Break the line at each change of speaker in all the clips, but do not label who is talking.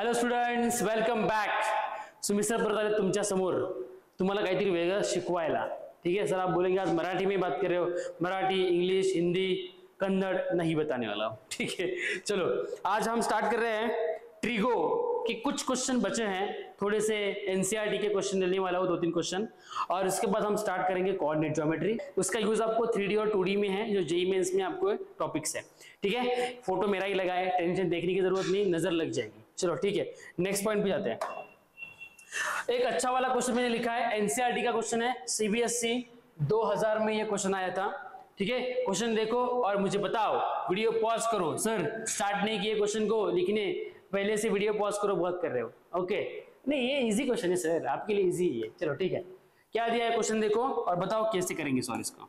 Hello students welcome back so mister परत आले समोर तुम्हाला काहीतरी वेगळं शिकवायला. ठीक है सर, आप बोलेंगे, आज मराठी में बात कर रहे हो. मराठी इंग्लिश हिंदी कन्नड़ नहीं बताने वाला ठीक है? चलो, आज हम स्टार्ट कर रहे हैं ट्रिगो के कुछ क्वेश्चन बचे हैं. थोड़े से एनसीईआरटी के क्वेश्चन लेने वाला हो दो तीन क्वेश्चन और इसके बाद हम स्टार्ट करेंगे कोऑर्डिनेट ज्योमेट्री उसका यूज़ आपको थ्री और टू में है, जो जेई मेंस में आपको टॉपिक्स है. ठीक है? फ़ोटो मेरा ही लगा है. टेंशन देखने की ज़रूरत नहीं, नज़र लग जाएगी. चलो, ठीक है। नेक्स्ट पॉइंट पे जाते हैं। एक अच्छा वाला क्वेश्चन मैंने लिखा है। एनसीईआरटी का क्वेश्चन है। सीबीएसई 2000 में ये क्वेश्चन आया था। ठीक है? क्वेश्चन देखो और मुझे बताओ। वीडियो पॉज करो। सर स्टार्ट नहीं किए क्वेश्चन को। लिखने पहले से वीडियो पॉज करो। बहुत कर रहे हो। ओके नहीं, ये इजी क्वेश्चन है सर आपके लिए इजी है चलो, ठीक है। क्या दिया है क्वेश्चन देखो और बताओ कैसे करेंगे सॉल्व इसको?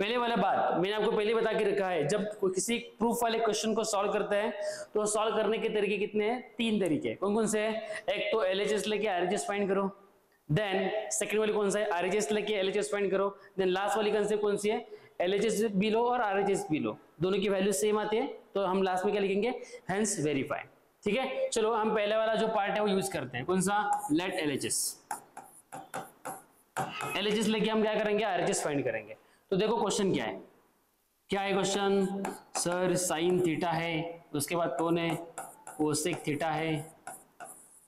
पहले वाला बात मैंने आपको पहले बता के रखा है, जब किसी प्रूफ वाले क्वेश्चन को सॉल्व करते हैं तो सॉल्व करने के तरीके कितने हैं? तीन तरीके। कौन कौन से हैं? एक तो एलएचएस लेके आर फाइंड करो देन सेकंड वाली कौन सा है? आर लेके एल फाइंड करो देन लास्ट वाली कंसेप्ट कौन सी है? एल एच एस बी लो और आर बी लो। दोनों की वैल्यू सेम आती है तो हम लास्ट में क्या लिखेंगे? हेंस वेरीफाई ठीक है? चलो, हम पहले वाला जो पार्ट है, वो यूज़ करते हैं। कौन सा? Let L H S L H S लेके हम क्या करेंगे? आर एच एस फाइंड करेंगे। तो देखो क्वेश्चन क्या है? क्या है क्वेश्चन सर साइन थीटा है, उसके बाद कौन है? कोसेक थीटा है।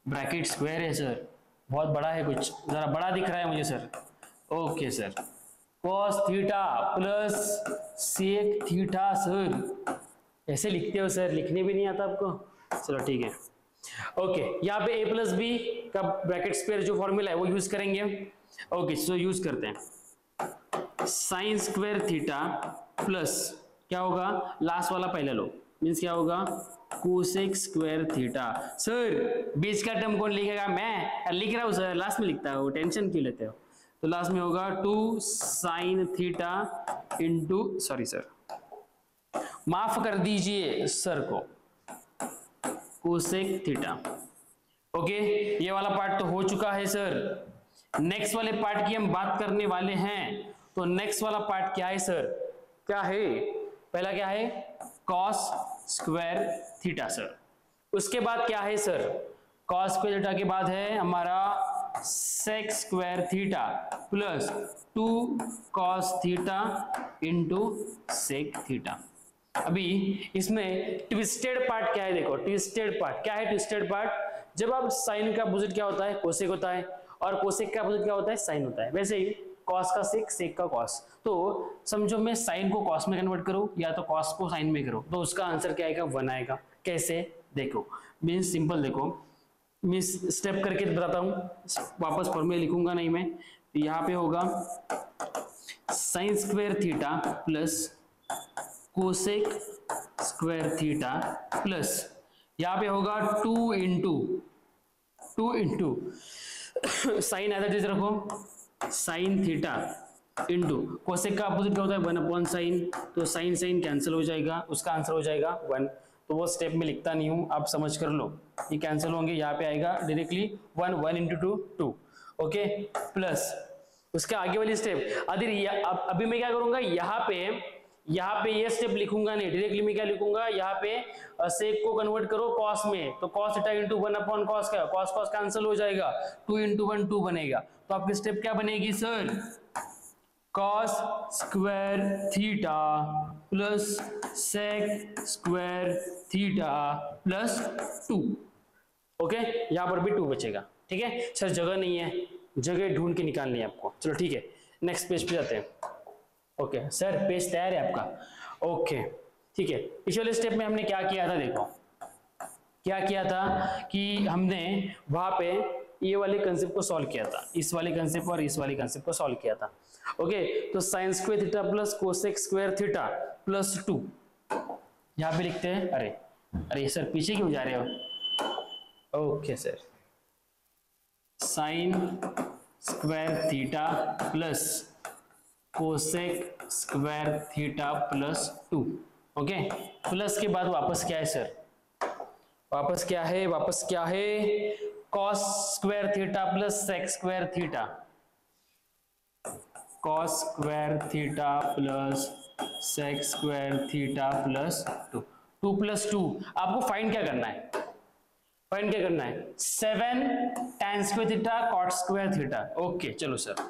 ब्रैकेट स्क्वायर है सर बहुत बड़ा है कुछ। जरा बड़ा दिख रहा है मुझे sir okay sir cos theta plus sec theta sir ऐसे लिखते हो सर लिखने भी नहीं आता आपको। चलो ठीक है। ओके यहाँ पे ए प्लस बी का ब्रैकेट स्क्वायर जो फॉर्मूला है, वो यूज़ करेंगे ओके सो यूज़ करते हैं। साइन स्क्वायर थीटा प्लस क्या होगा? लास्ट वाला पहला लो। मीन्स क्या होगा? कोसेक स्क्वायर थीटा सर बीच का टर्म कौन लिखेगा? मैं लिख रहा हूँ सर लास्ट में लिखता हूँ। टेंशन क्यों लेते हो? तो लास्ट में होगा two sine theta into sorry sir माफ़ कर दीजिए सर को। कोसेक थीटा ओके ये वाला पार्ट तो हो चुका है सर नेक्स्ट वाले पार्ट की हम बात करने वाले हैं। तो नेक्स्ट वाला पार्ट क्या है सर क्या है? पहला क्या है? कॉस स्क्वायर थीटा सर उसके बाद क्या है सर कॉस स्क्वायर थीटा के बाद है हमारा sec square theta plus two cos theta into sec theta अभी इसमें ट्विस्टेड पार्ट क्या है, देखो ट्विस्टेड पार्ट क्या है ट्विस्टेड पार्ट जब आप साइन का अपोजिट क्या होता है? कोसेक होता है और कोसेक का अपोजिट क्या होता है? साइन होता है. वैसे ही कॉस का सेक सेक का कॉस तो समझो मैं साइन को कॉस में कन्वर्ट करूँ या तो कॉस को साइन में करूँ? तो उसका आंसर क्या आएगा? वन आएगा. कैसे? देखो मीन्स सिंपल देखो. मीन्स स्टेप करके बताता हूँ. वापस फॉर्मूला लिखूँगा नहीं मैं. तो यहाँ पे होगा sine square theta plus cosec square theta plus यहाँ पे होगा two into two into sine as it रखो. साइन थीटा इंटू कोसेक का अपोजिट क्या होता है? वन अपॉन साइन तो साइन साइन कैंसिल हो जाएगा। उसका आंसर हो जाएगा वन तो वो स्टेप में लिखता नहीं हूँ, आप समझ कर लो। ये कैंसिल होंगे, यहाँ पे आएगा directly one one into two two okay plus उसके आगे वाली स्टेप अभी अभी मैं क्या करूँगा? यहाँ पे यहाँ पे ये स्टेप लिखूँगा नहीं डायरेक्टली मैं क्या लिखूँगा? यहाँ पे सेक को कन्वर्ट करो कॉस में तो cos theta into one upon cos का कॉस कॉस कैंसिल हो जाएगा टू इंटू वन टू बनेगा। तो आपकी स्टेप क्या बनेगी sir cos square theta plus sec square theta plus two okay यहाँ पर भी टू बचेगा। ठीक है? सर, जगह नहीं है। जगह ढूंढ के निकालनी है आपको। चलो, ठीक है। नेक्स्ट पेज पे जाते हैं। ओके, सर, पेज तैयार है आपका? ओके, ठीक है। पिछले स्टेप में हमने क्या किया था, देखो। क्या किया था कि हमने वहाँ पे ये वाले कंसेप्ट को सॉल्व किया था। इस वाले कंसेप्ट और इस वाले कंसेप्ट को सॉल्व किया था। ओके तो sine square theta plus cosec square theta plus two यहाँ पे लिखते हैं, अरे अरे, सर, पीछे क्यों जा रहे हो? Okay, sir. Sine square theta plus cosec square theta plus two okay plus के बाद वापस क्या है सर वापस क्या है, वापस क्या है? Cos square theta plus sec square theta cos square theta plus sec square theta plus two two plus two आपको फाइंड क्या करना है? फाइंड क्या करना है? Seven tan square theta cot square theta okay चलो सर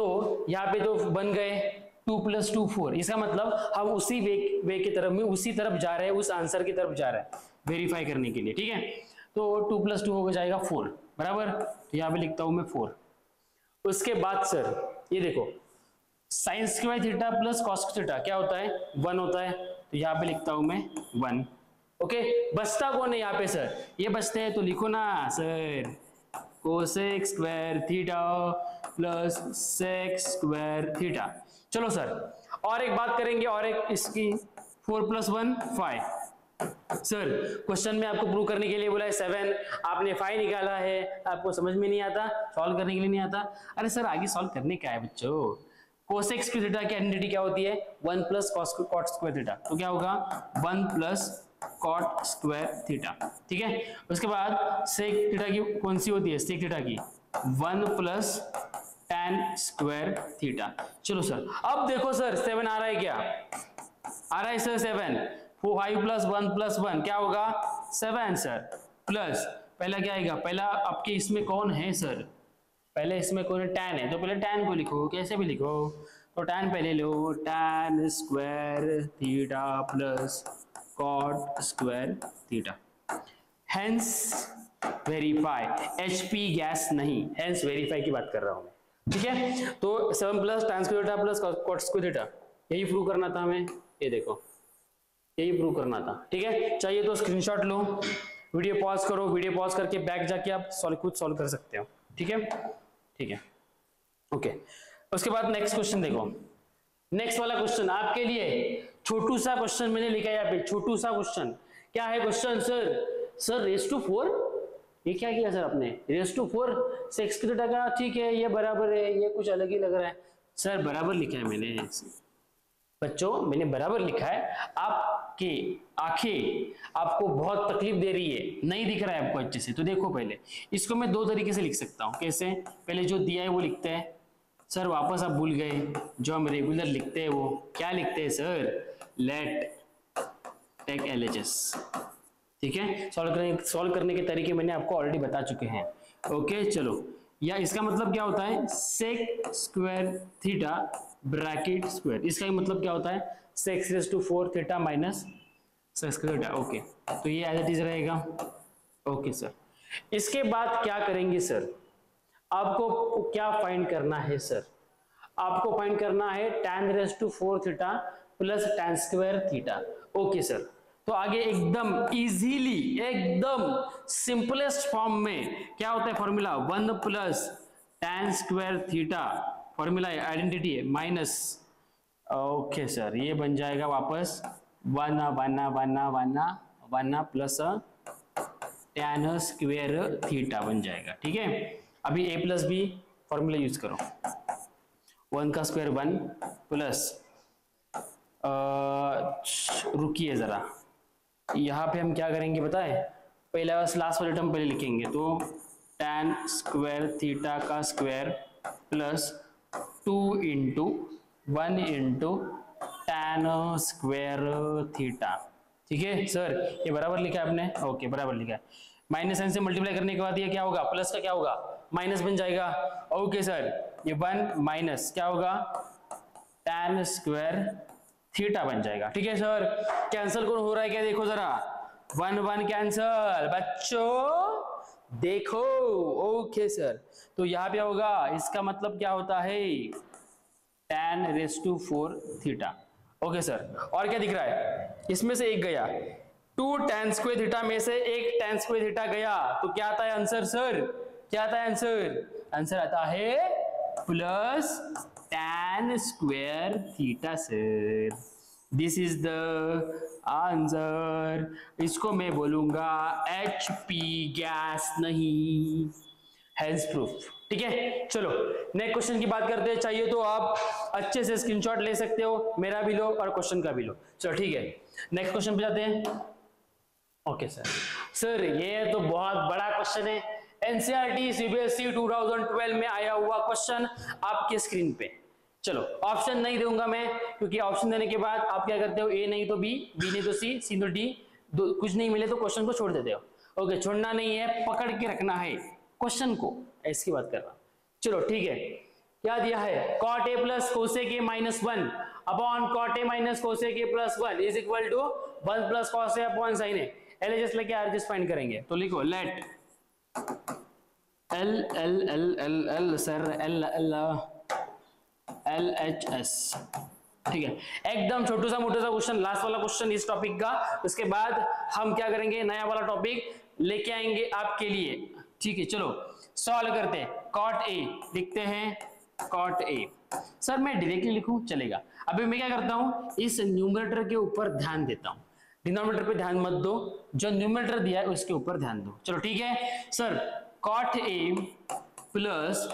तो यहाँ पे तो बन गए टू प्लस टू फोर इसका मतलब हम उसी वे वे की तरफ़ में उसी तरफ़ जा रहे हैं, उस आंसर की तरफ़ जा रहे हैं वेरीफाई करने के लिए, ठीक है? तो टू प्लस टू हो जाएगा फोर बराबर? तो यहाँ पे लिखता हूँ मैं फोर उसके बाद सर ये देखो sine square theta plus cos theta क्या होता है? वन होता है। तो यहाँ पे लिखता हूँ मैं वन ओके बचता कौन है यहाँ पे सर ये बचते हैं तो लिखो ना sir cosec square theta plus sec square theta चलो सर और एक बात करेंगे, और एक इसकी four plus one five sir question में आपको प्रूव करने के लिए बोला है सेवन आपने फाइव निकाला है, आपको समझ में नहीं आता सॉल्व करने के लिए नहीं आता. अरे सर आगे सॉल्व करने क्या है बच्चों? कोसेक की थीटा की आइडेंटिटी क्या होती है? One plus cot square theta तो क्या होगा? One plus cot square theta ठीक है? उसके बाद सेक थीटा की कौन सी होती है? सेक थीटा की. One plus tan square theta चलो सर, अब देखो सर सेवन आ रहा है क्या? आ रहा है sir seven four five plus one plus one क्या होगा? सेवन सर प्लस पहला क्या आएगा? पहला आपके इसमें कौन है सर पहले इसमें कौन है? टेन है। तो पहले टेन को लिखो, कैसे भी लिखो। तो टेन पहले लो tan square theta plus cot square theta hence verify HP gas नहीं। हेंस वेरीफाई की बात कर रहा हूँ ठीक है? तो seven plus square theta plus cot theta यही प्रूव करना था हमें। ये देखो, यही प्रूव करना था। ठीक है? चाहिए तो स्क्रीनशॉट लो वीडियो पॉज करो वीडियो पॉज करके बैक जाके आप सॉल्व खुद सॉल्व कर सकते हो। ठीक है? ठीक है। ओके उसके बाद नेक्स्ट क्वेश्चन देखो। नेक्स्ट वाला क्वेश्चन आपके लिए छोटू सा क्वेश्चन मैंने लिखा है यहाँ पे, छोटू सा क्वेश्चन क्या है question sir sir raise to four ये क्या किया सर आपने? रेस टू फोर सिक्स की टका ठीक है, ये बराबर है, ये कुछ अलग ही लग रहा है। सर, बराबर लिखा है मैंने। बच्चों, मैंने बराबर लिखा है। आपकी आँखें आपको बहुत तकलीफ़ दे रही है, नहीं दिख रहा है आपको अच्छे से। तो देखो पहले, इसको मैं दो तरीके से लिख सकता हूँ। कैसे? पहले जो दिया है वो लिखते हैं। सर, वापस आप भूल गए, जो हम रेगुलर लिखते हैं वो। क्या लिखते हैं, sir? Let take L H S ठीक है? सॉल्व करने सॉल्व करने के तरीके मैंने आपको ऑलरेडी बता चुके हैं। ओके चलो। या इसका मतलब क्या होता है? Sec square theta bracket square इसका ही मतलब क्या होता है? Sec raise to four theta minus sec theta okay तो ये एज इट इज़ रहेगा। ओके सर इसके बाद क्या करेंगे सर आपको क्या फाइंड करना है सर आपको फाइंड करना है tan raise to four theta plus tan square theta okay sir तो आगे एकदम इजीली एकदम सिंपलेस्ट फॉर्म में क्या होता है formula one plus tan square theta formula है आइडेंटिटी है माइनस ओके सर ये बन जाएगा वापस one one one one one plus tan square theta बन जाएगा, ठीक है? अभी A plus B formula use करो। वन का स्क्वायर वन प्लस रुकिए ज़रा। यहाँ पे हम क्या करेंगे बताए? पहले लास्ट वाले टर्म पहले लिखेंगे। तो टेन स्क्वायर थीटा का square plus two into one into tan square theta ठीक है सर ये बराबर लिखा है आपने? ओके बराबर लिखा है। माइनस साइन से मल्टीप्लाई करने के बाद ये क्या होगा? प्लस का क्या होगा? माइनस बन जाएगा। ओके सर ये वन माइनस क्या होगा? टेन स्क्वेयर थीटा बन जाएगा। ठीक है सर? कैंसल कौन हो रहा है क्या देखो जरा? One one cancel. बच्चों, देखो। Okay sir. तो यहाँ पे होगा, इसका मतलब क्या होता है? Tan raise to four theta okay sir. और क्या दिख रहा है? इसमें से एक गया। टू टेन स्क्वेयर थीटा में से एक टेन स्क्वेयर थीटा गया। तो क्या आता है आंसर सर क्या आता है आंसर आंसर आता है plus tan square theta sir this is the answer इसको मैं बोलूँगा एच पी गैस नहीं. हेल्थ प्रूफ ठीक है? चलो नेक्स्ट क्वेश्चन की बात करते हैं। चाहिए तो आप अच्छे से स्क्रीनशॉट ले सकते हो, मेरा भी लो और क्वेश्चन का भी लो। चलो, ठीक है। नेक्स्ट क्वेश्चन पे जाते हैं। ओके सर सर ये तो बहुत बड़ा क्वेश्चन है। एनसीआरटी सीबीएसई 2012 में आया हुआ क्वेश्चन आपके स्क्रीन पे। चलो ऑप्शन नहीं दूँगा मैं, क्योंकि ऑप्शन देने के बाद आप क्या करते हो? ए नहीं तो बी बी नहीं तो सी सी तो डी कुछ नहीं मिले तो क्वेश्चन को छोड़ देते हो। ओके छोड़ना नहीं है, पकड़ के रखना है क्वेश्चन को। इसकी बात कर रहा चलो, ठीक है। क्या दिया है? Cot A plus cosec minus one upon cot A minus cosec plus one is equal to one plus cos upon sine A L H S लेके आर फाइंड करेंगे। तो लिखो let L L L L L sir L L L H S ठीक है? एकदम छोटू सा मोटू सा क्वेश्चन लास्ट वाला क्वेश्चन इस टॉपिक का। उसके बाद हम क्या करेंगे? नया वाला टॉपिक लेके आएँगे आपके लिए। ठीक है, चलो। सॉल्व करते हैं। कॉट ए लिखते हैं। कॉट ए सर मैं डायरेक्टली लिखूं? चलेगा। अभी मैं क्या करता हूँ? इस न्यूमरेटर के ऊपर ध्यान देता हूँ। डिनोमिनेटर पे ध्यान मत दो, जो न्यूमरेटर दिया है उसके ऊपर ध्यान दो। चलो ठीक है? Sir cot A plus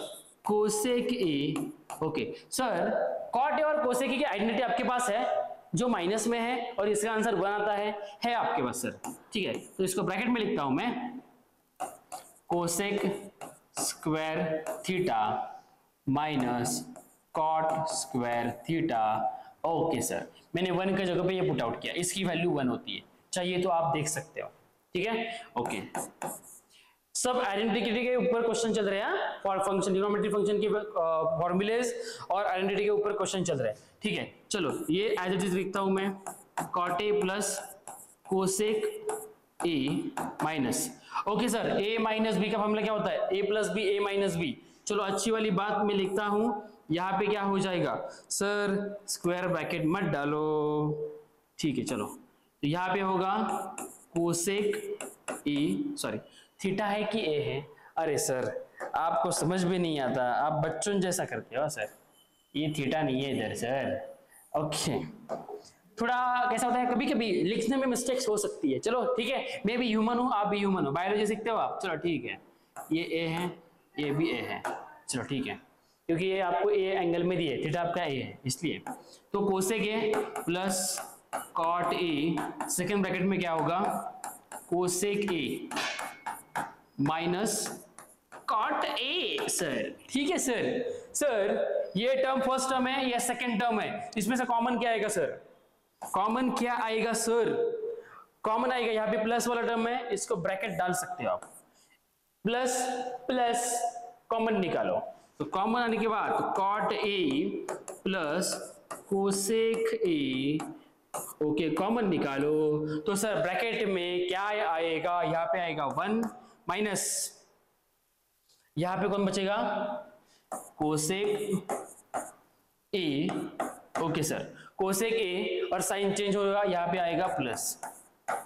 cosec A okay sir cot A और कोसेक की आइडेंटिटी आपके पास है, जो माइनस में है और इसका आंसर वन आता है है आपके पास सर ठीक है? तो इसको ब्रैकेट में लिखता हूँ मैं। Cosec square theta minus cot square theta okay sir मैंने वन के जगह पे ये पुट आउट किया। इसकी वैल्यू वन होती है। चाहिए तो आप देख सकते हो। ठीक है? ओके सब आइडेंटिटी के ऊपर क्वेश्चन चल रहे हैं फॉर फ़ंक्शन डिनोमिनेटर फ़ंक्शन के फॉर्मूलेज और आइडेंटिटी के ऊपर क्वेश्चन चल रहे हैं। ठीक है? चलो, ये एज इज़ लिखता हूँ मैं। Cot plus cosec A minus okay sir A minus B का फॉर्मूला क्या होता है? A plus B A minus B चलो, अच्छी वाली बात मैं लिखता हूँ। यहाँ पे क्या हो जाएगा? सर स्क्वायर ब्रैकेट मत डालो। ठीक है, चलो। तो यहाँ पे होगा कोसेक ए सॉरी थीटा है कि ए है? अरे सर, आपको समझ भी नहीं आता। आप बच्चों जैसा करते हो, सर। ये थीटा नहीं है इधर, सर। ओके। थोड़ा कैसा होता है कभी कभी लिखने में मिस्टेक्स हो सकती है। चलो, ठीक है। मैं भी ह्यूमन हूँ, आप भी ह्यूमन हो। बायोलॉजी सीखते हो आप? चलो, ठीक है। ये ए है, ये भी ए है। चलो, ठीक है। क्योंकि ये आपको ए एंगल में दिए थीटा आपका ए है, इसलिए। तो cosec A plus cot A second bracket में क्या होगा? Cosec A minus cot A sir ठीक है सर सर ये टर्म फ़र्स्ट टर्म है, या सेकेंड टर्म है? इसमें से कॉमन क्या आएगा सर कॉमन क्या आएगा सर कॉमन आएगा, यहाँ पे प्लस वाला टर्म है, इसको ब्रैकेट डाल सकते हो आप। प्लस प्लस कॉमन निकालो। तो कॉमन आने के बाद cot A plus cosec A okay common निकालो। तो सर ब्रैकेट में क्या आएगा? यहाँ पे आएगा वन माइनस यहाँ पे कौन बचेगा? Cosec A okay sir cosec A और साइन चेंज होगा, यहाँ पे आएगा प्लस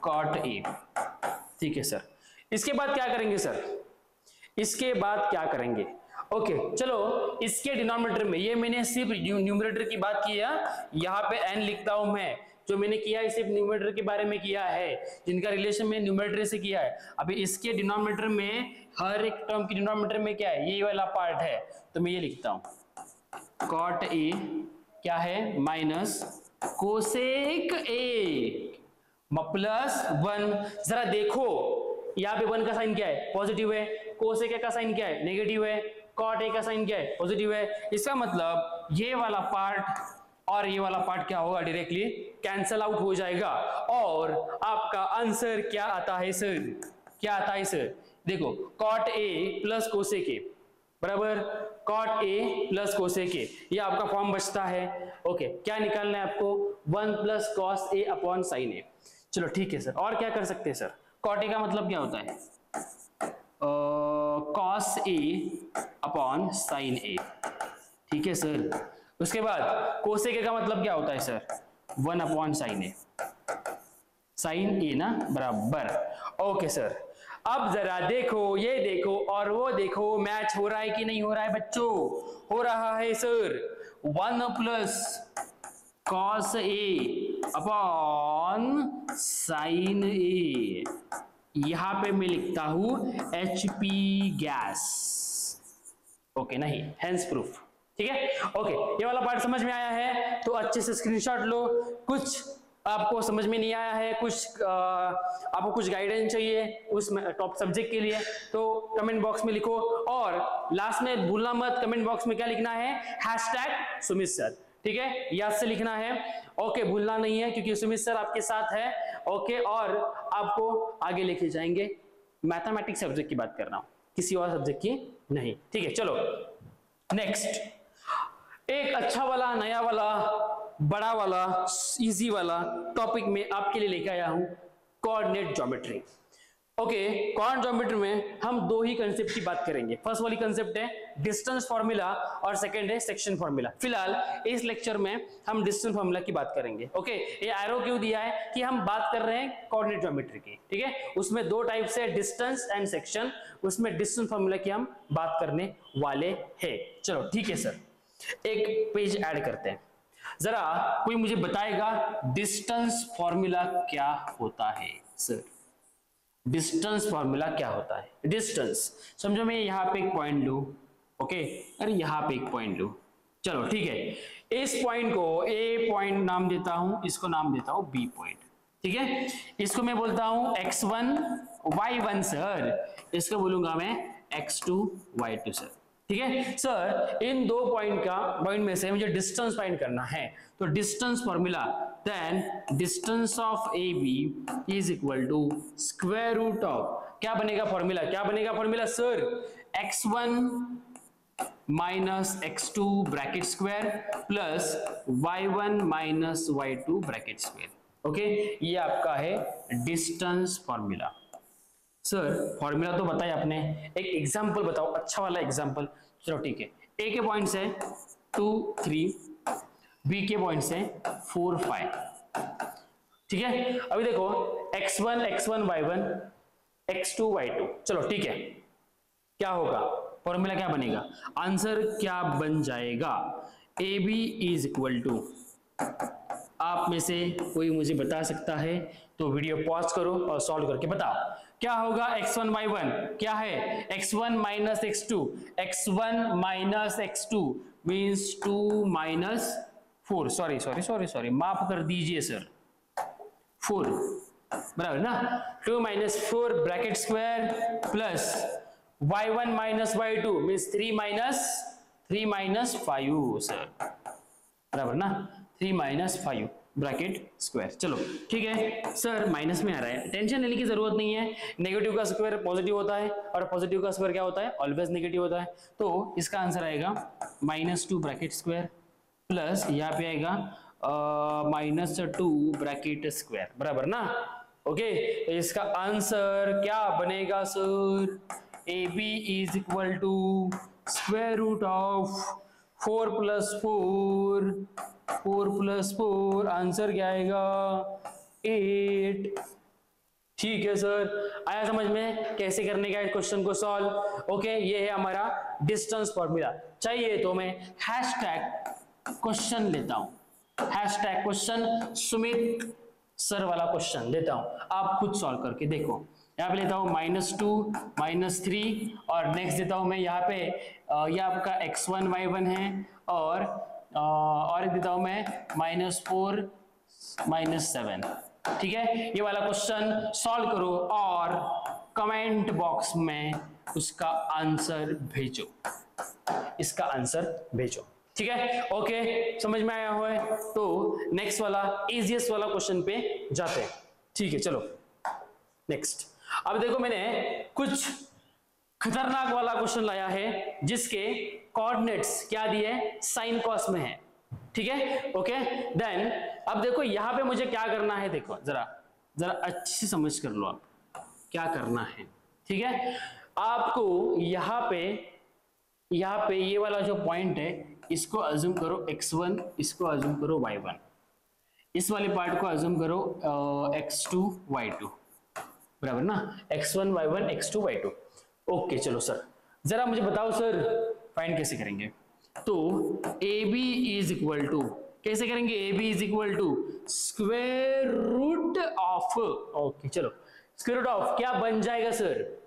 कॉट ए ठीक है सर इसके बाद क्या करेंगे सर इसके बाद क्या करेंगे? ओके चलो, इसके डिनोमिनेटर में, ये मैंने सिर्फ़ न्यूमरेटर की बात की है यहाँ पे एन लिखता हूँ मैं, जो मैंने किया है, सिर्फ़ न्यूमरेटर के बारे में किया है, जिनका रिलेशन मैंने न्यूमरेटर से किया है। अभी इसके डिनोमिनेटर में, हर एक टर्म की डिनोमिनेटर में क्या है, ये वाला पार्ट है तो मैं ये लिखता हूँ। कॉट ए क्या है? Minus cosec A plus one जरा देखो, यहाँ पे वन का साइन क्या है? पॉजिटिव है। कोसेक का साइन क्या है? नेगेटिव है। कॉट ए का साइन क्या है? पॉजिटिव है। इसका मतलब ये वाला पार्ट और ये वाला पार्ट क्या होगा डायरेक्टली कैंसल आउट हो जाएगा। और आपका आंसर क्या आता है सर क्या आता है सर देखो कॉट ए प्लस कोसे के बराबर? कॉट ए प्लस कोसे के ये आपका फॉर्म बचता है। ओके क्या निकालना है आपको? One plus cos A upon sine A चलो, ठीक है सर और क्या कर सकते हैं सर कॉट ए का मतलब क्या होता है? Cos A upon sine A ठीक है सर उसके बाद कोसेक का मतलब क्या होता है sir one upon sine A sine A ना? बराबर। ओके सर अब जरा देखो, ये देखो, और वो देखो मैच हो रहा है कि नहीं हो रहा है, बच्चों? हो रहा है sir one plus cos A upon sine A यहाँ पे मैं लिखता हूँ एच पी गैस ओके नहीं हैंस प्रूफ ठीक है? ओके ये वाला पार्ट समझ में आया है? तो अच्छे से स्क्रीनशॉट लो। कुछ आपको समझ में नहीं आया है कुछ आ, आपको कुछ गाइडेंस चाहिए उस टॉप सब्जेक्ट के लिए तो कमेंट बॉक्स में लिखो। और लास्ट में भूलना मत कमेंट बॉक्स में क्या लिखना है? हैशटैग सुमित सर ठीक है? याद से लिखना है। ओके भूलना नहीं है क्योंकि सुमित सर आपके साथ है। ओके और आपको आगे लेके जाएँगे मैथमेटिक्स सब्जेक्ट की बात कर रहा हूँ किसी और सब्जेक्ट की नहीं। ठीक है, चलो। नेक्स्ट एक अच्छा वाला, नया वाला, बड़ा वाला इजी वाला टॉपिक में आपके लिए लेके आया हूँ कोऑर्डिनेट ज्योमेट्री ओके कॉर्न ज्योमेट्री में हम दो ही कंसेप्ट की बात करेंगे। फ़र्स्ट वाली कंसेप्ट है डिस्टेंस फॉर्मूला और सेकंड है सेक्शन फॉर्मूला फ़िलहाल इस लेक्चर में हम डिस्टेंस फॉर्मूला की बात करेंगे। ओके ये एरो क्यों दिया है कि हम बात कर रहे हैं कोऑर्डिनेट ज्योमेट्री की, ठीक है? उसमें दो टाइप से डिस्टेंस एंड सेक्शन उसमें डिस्टेंस फॉर्मूला की हम बात करने वाले है। चलो, ठीक है सर एक पेज एड करते हैं। जरा कोई मुझे बताएगा डिस्टेंस फॉर्मूला क्या होता है सर डिस्टेंस फॉर्मूला क्या होता है? डिस्टेंस। समझो मैं यहाँ पे एक पॉइंट लू, ओके? अरे यहाँ पे एक पॉइंट लू। चलो, ठीक है। इस पॉइंट को ए पॉइंट नाम देता हूँ, इसको नाम देता हूँ बी पॉइंट। ठीक है? इसको मैं बोलता हूँ x1 y1 सर। इसको बोलूँगा मैं x2 y2 सर। ठीक है? सर, इन दो पॉइंट का, पॉइंट में से मुझे डिस्टेंस फाइंड करना है। तो distance formula distance of A B is equal to square root of क्या बनेगा फॉर्मूला क्या बनेगा formula sir X one minus X two bracket square plus Y one minus Y two bracket square okay ये आपका है distance formula sir formula तो बताया आपने। एक एग्जांपल बताओ अच्छा वाला एग्जांपल चलो ठीक है। ए के पॉइंट्स है। टू थ्री बी के पॉइंट्स है फोर फाइव ठीक है? अभी देखो X one X one Y one X two Y two चलो, ठीक है। क्या होगा? फॉर्मूला क्या बनेगा? आंसर क्या बन जाएगा? A B is equal to आप में से कोई मुझे बता सकता है? तो वीडियो पॉज करो और सॉल्व करके बताओ। क्या होगा x1 वन वाई वन क्या है? X1 one minus X two X one minus X two means two minus four sorry sorry sorry sorry माफ़ कर दीजिए सर फोर. बराबर ना? Two minus four bracket square plus Y one minus Y two means three minus three minus five sir बराबर ना? Three minus five bracket square चलो, ठीक है? सर माइनस में आ रहा है. टेंशन लेने की ज़रूरत नहीं है. नेगेटिव का स्क्वायर पॉजिटिव होता है और पॉजिटिव का स्क्वायर क्या होता है? ऑलवेज नेगेटिव होता है. तो इसका आंसर आएगा minus two bracket square plus यहाँ पे आएगा माइनस टू ब्रैकेट स्क्वायर बराबर ना? ओके तो इसका आंसर क्या बनेगा sir A B is equal to square root of four plus four four plus four answer क्या आएगा? एट ठीक है सर आया समझ में? कैसे करने का क्वेश्चन को सॉल्व ओके ये है हमारा डिस्टेंस फॉर्मूला चाहिए तो मैं हैश टैग क्वेश्चन लेता हूँ। हैशटैग क्वेश्चन सुमित सर वाला क्वेश्चन लेता हूँ। आप खुद सॉल्व करके देखो। यहाँ पे लेता हूँ माइनस टू माइनस थ्री और नेक्स्ट देता हूँ मैं यहाँ पे ये आपका एक्स वन वाई वन है और और एक देता हूँ मैं माइनस फोर माइनस सेवन ठीक है? ये वाला क्वेश्चन सॉल्व करो और कमेंट बॉक्स में उसका आंसर भेजो। इसका आंसर भेजो। ठीक है? ओके समझ में आया हुआ है? तो नेक्स्ट वाला इजिएस्ट वाला क्वेश्चन पे जाते हैं। ठीक है, चलो। नेक्स्ट अब देखो मैंने कुछ खतरनाक वाला क्वेश्चन लाया है, जिसके कोऑर्डिनेट्स क्या दिए साइन कॉस में है। ठीक है? ओके देन अब देखो यहाँ पे मुझे क्या करना है, देखो, जरा जरा अच्छी से समझ कर लो आप, क्या करना है। ठीक है? आपको यहाँ पे यहाँ पे ये वाला जो पॉइंट है इसको अज्यूम करो x1 इसको अज्यूम करो y1 इस वाले पार्ट को अज्यूम करो x2 y2 बराबर ना? X1 y1 x2 y2 okay चलो सर जरा मुझे बताओ सर फाइंड कैसे करेंगे? तो A B is equal to कैसे करेंगे? A B is equal to square root of okay चलो. स्क्वेयर रूट ऑफ़ क्या बन जाएगा सर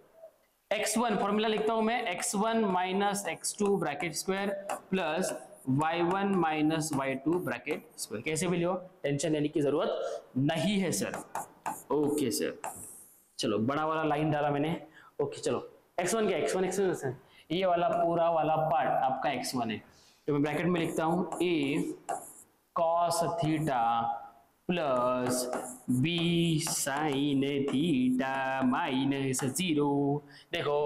x1 फॉर्मूला लिखता हूँ मैं x1 one minus x two bracket square plus y one minus y two bracket square कैसे भी लियो टेंशन लेने की ज़रूरत नहीं है सर ओके सर चलो, बड़ा वाला लाइन डाला मैंने। ओके चलो। X1 क्या x1 x1 ये वाला पूरा वाला पार्ट आपका x1 है। तो मैं ब्रैकेट में लिखता हूँ, a cos theta plus b sine theta minus zero देखो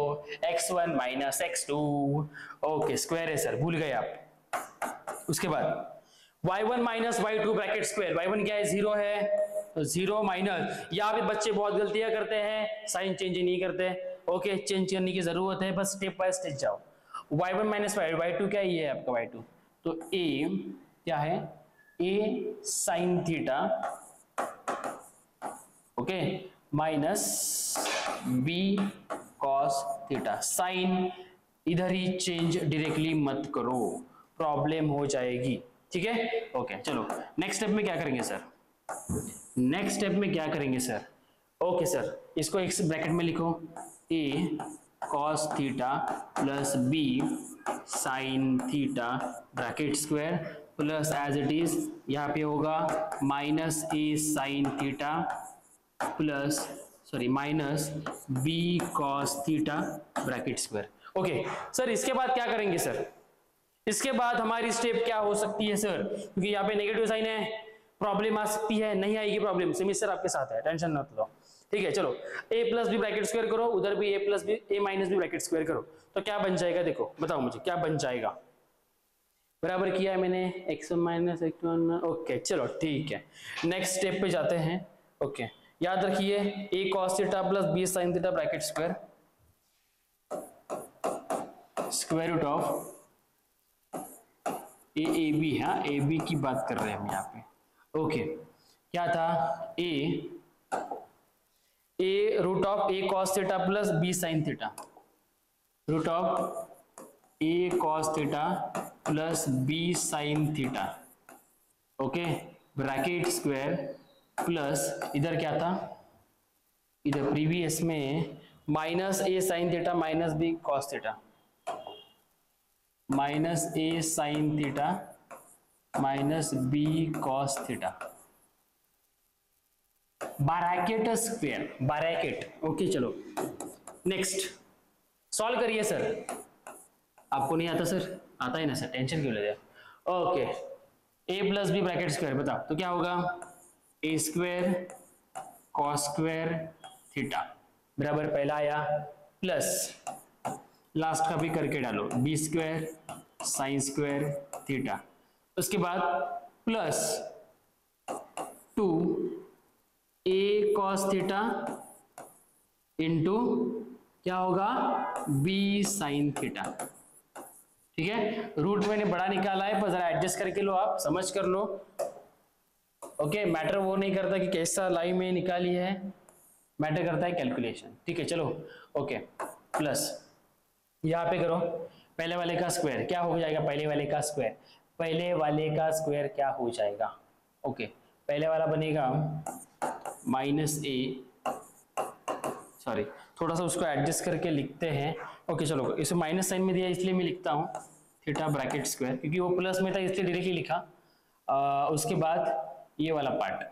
x one minus x two okay square है सर भूल गए आप। उसके बाद y one minus y two bracket square y one क्या है? ज़ीरो है। तो ज़ीरो माइनस यहाँ पे बच्चे बहुत गलतियाँ करते हैं। साइन चेंज नहीं करते। ओके चेंज करने की ज़रूरत है। बस स्टेप बाय स्टेप जाओ। Y one minus y y two क्या ये है आपका वाई टू तो ए क्या है? A sine theta okay minus b cos theta sine इधर ही चेंज डायरेक्टली मत करो प्रॉब्लम हो जाएगी, ठीक है? ओके चलो नेक्स्ट स्टेप में क्या करेंगे सर नेक्स्ट स्टेप में क्या करेंगे सर ओके सर इसको एक ब्रैकेट में लिखो a cos theta plus b sine theta bracket square plus as it is, यहाँ पे होगा minus a sine theta plus, sorry, minus b cos theta bracket square. Okay, sir, इसके बाद क्या करेंगे, सर? इसके बाद हमारी स्टेप क्या हो सकती है, सर? क्योंकि यहाँ पे नेगेटिव साइन है प्रॉब्लम आ सकती है, नहीं आएगी प्रॉब्लम सेमिस्टर आपके साथ है टेंशन मत लो। ठीक है, चलो, a plus b bracket square करो, उधर भी a plus b a minus b bracket square करो। तो क्या बन जाएगा, देखो, बताओ मुझे, क्या बन जाएगा? बराबर किया है मैंने x minus x one okay चलो, ठीक है। नेक्स्ट स्टेप पे जाते हैं। ओके याद रखिए a cos theta plus b sine theta bracket square square root of a a b हाँ ए बी की बात कर रहे हैं हम यहाँ पे। ओके क्या था? A a root of a cos theta plus b sine theta root of a cos theta plus b sine theta okay bracket square plus इधर क्या था? इधर प्रीवियस में minus a sine theta minus b cos theta minus a sine theta minus b cos theta bracket square bracket okay चलो। Next solve करिए sir आपको नहीं आता सर आता है ना सर टेंशन क्यों ले okay a plus b bracket square बताओ तो क्या होगा? A square cos square theta बराबर पहला आया प्लस लास्ट का भी करके डालो b square sine square theta उसके बाद plus two a cos theta into क्या होगा? बी साइन थीटा ठीक है? रूट मैंने बड़ा निकाला है, पर जरा एडजस्ट करके लो आप, समझ कर लो। ओके मैटर वो नहीं करता कि कैसा लाइन में निकाली है। मैटर करता है कैलकुलेशन ठीक है, चलो। ओके प्लस यहाँ पे करो। पहले वाले का स्क्वायर क्या हो जाएगा? पहले वाले का स्क्वायर पहले वाले का स्क्वायर क्या हो जाएगा? ओके पहले वाला बनेगा माइनस ए सॉरी थोड़ा सा उसको एडजस्ट करके लिखते हैं। ओके चलो इसे माइनस साइन में दिया इसलिए मैं लिखता हूँ थीटा ब्रैकेट स्क्वायर क्योंकि वो प्लस में था इसलिए डायरेक्टली लिखा। आ, उसके बाद ये वाला पार्ट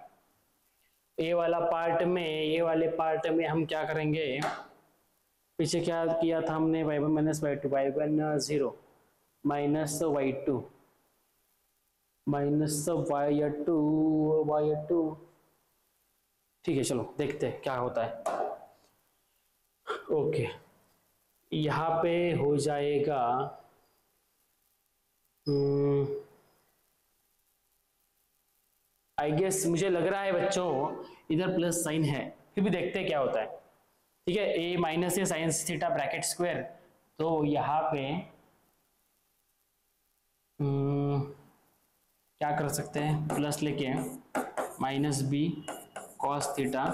ए वाला पार्ट में ये वाले पार्ट में हम क्या करेंगे? पीछे क्या किया था हमने? Y one minus y two y one zero minus y two minus y two y two ठीक है चलो देखते हैं क्या होता है। ओके यहाँ पे हो जाएगा आई गेस मुझे लग रहा है बच्चों इधर प्लस साइन है। फिर भी देखते हैं क्या होता है। ठीक है a minus a sines theta bracket square तो यहाँ पे हम्म, क्या कर सकते हैं प्लस लेके minus b cos theta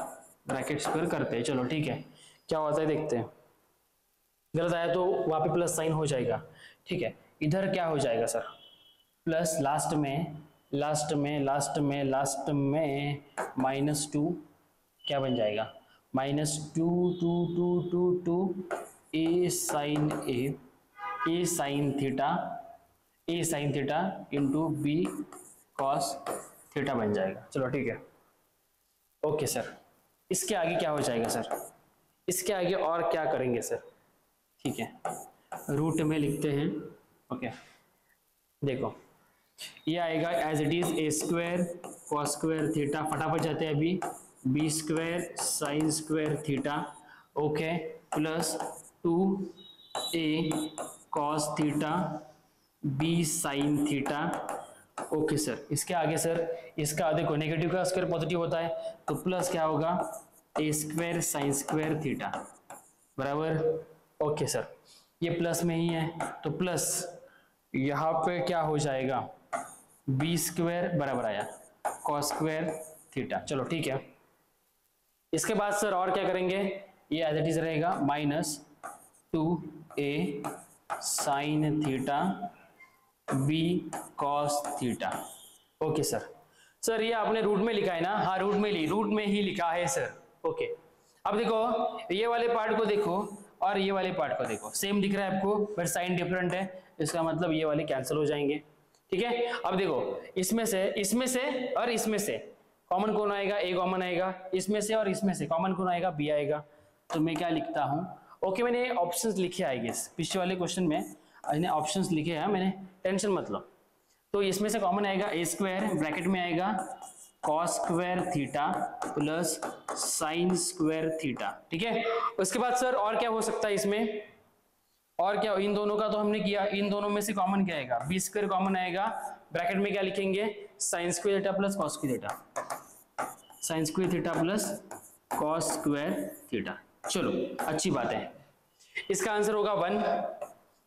bracket square करते हैं। चलो ठीक है। क्या होता है देखते हैं। गलत आया तो वहाँ पे प्लस साइन हो जाएगा। ठीक है? इधर क्या हो जाएगा सर प्लस लास्ट में लास्ट में लास्ट में लास्ट में माइनस टू क्या बन जाएगा? Minus two two two two two a sine a a sine theta a sine theta into b cos theta बन जाएगा। चलो, ठीक है? ओके सर इसके आगे क्या हो जाएगा सर इसके आगे और क्या करेंगे सर ठीक है। रूट में लिखते हैं। ओके। देखो ये आएगा as it is a square cos square theta फटाफट जाते हैं अभी। B square sine square theta okay plus two a cos theta b sine theta okay sir इसके आगे सर इसका देखो नेगेटिव का स्क्वायर पॉजिटिव होता है तो प्लस क्या होगा? A square sine square theta बराबर? ओके सर ये प्लस में ही है तो प्लस यहाँ पे क्या हो जाएगा? बी स्क्वायर बराबर आया। कॉस स्क्वायर थीटा चलो, ठीक है। इसके बाद सर और क्या करेंगे? ये एज इट इज़ रहेगा minus two a sine theta b cos theta okay sir sir ये आपने रूट में लिखा है ना? हाँ रूट में ली। रूट में ही लिखा है सर ओके अब देखो, ये वाले पार्ट को देखो। और ये वाले पार्ट को देखो। सेम दिख रहा है आपको बट साइन डिफरेंट है। इसका मतलब ये वाले कैंसिल हो जाएँगे। ठीक है? अब देखो, इसमें से इसमें से और इसमें से। कॉमन कौन आएगा? ए कॉमन आएगा। इसमें से और इसमें से। कॉमन कौन आएगा? बी आएगा। तो मैं क्या लिखता हूँ? ओके मैंने ऑप्शंस लिखे आएँगे पिछले वाले क्वेश्चन में मैंने ऑप्शंस लिखे हैं। मैंने टेंशन मतलब तो इसमें से कॉमन आएगा ए स्क्वायर ब्रैकेट में आएगा। Cos square theta plus sine square theta ठीक है? उसके बाद सर और क्या हो सकता है इसमें? और क्या, इन दोनों का तो हमने किया, इन दोनों में से कॉमन क्या आएगा? बी स्क्वायर कॉमन आएगा। ब्रैकेट में क्या लिखेंगे? Sine square theta plus cos square theta sine square theta plus cos square theta चलो, अच्छी बात है। इसका आंसर होगा वन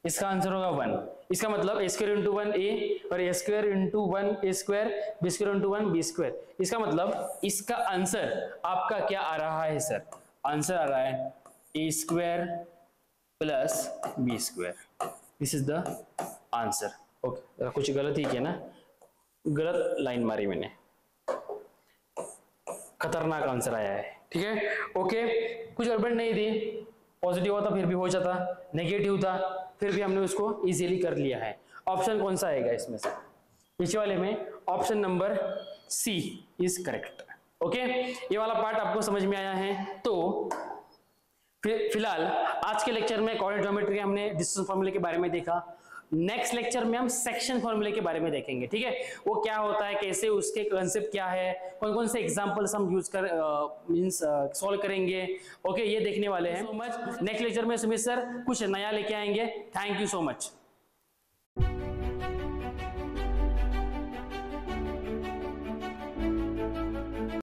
इसका आंसर होगा वन इसका मतलब a square into one a और a square into one a square b square into one b square इसका मतलब इसका आंसर आपका क्या आ रहा है सर आंसर आ रहा है a square plus b square this is the answer okay कुछ गलत ही किया ना? गलत लाइन मारी मैंने। खतरनाक आंसर आया है, ठीक है? ओके कुछ गड़बड़ नहीं थी। पॉजिटिव होता फिर भी हो जाता। नेगेटिव था। फिर भी हमने उसको इजीली कर लिया है। ऑप्शन कौन सा आएगा इसमें से? पीछे वाले में option number C is correct okay ये वाला पार्ट आपको समझ में आया है। तो फ़िलहाल, आज के लेक्चर में कॉर्डिनेट ज्योमेट्री हमने डिस्टेंस फॉर्मूले के बारे में देखा। नेक्स्ट लेक्चर में हम सेक्शन फॉर्मूले के बारे में देखेंगे ठीक है? वो क्या होता है कैसे उसके कंसेप्ट क्या है कौन कौन से एग्जांपल्स हम यूज़ कर मींस सॉल्व करेंगे ओके ये देखने वाले हैं। सो मच नेक्स्ट लेक्चर में सुमित सर कुछ नया लेके आएँगे। Thank you so much